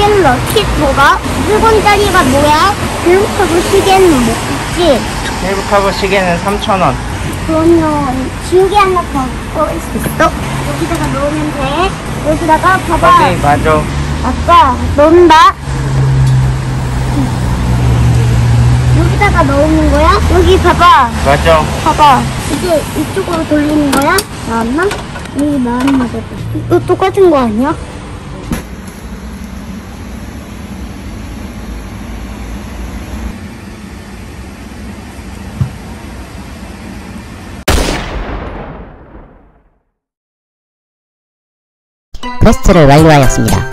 시계는 넣기 뭐가? 물건짜리가 뭐야? 블루카브 시계는 뭐겠지? 헬브카브 시계는 3,000원. 그러면 지우개 하나 갖고 있을 수 있어? 여기다가 넣으면 돼. 여기다가 봐봐. 오케이, 맞아. 아빠 넣는다. 여기다가 넣는 거야? 여기 봐봐. 맞아. 봐봐. 이게 이쪽으로 돌리는 거야? 나왔나? 여기 나왔나 보다. 이거 똑같은 거 아니야? 퀘스트를 완료하였습니다.